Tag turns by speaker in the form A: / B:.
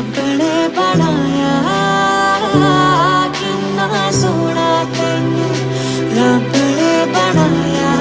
A: अपने बनाया किन्ना सोना तेन रब ने बनाया।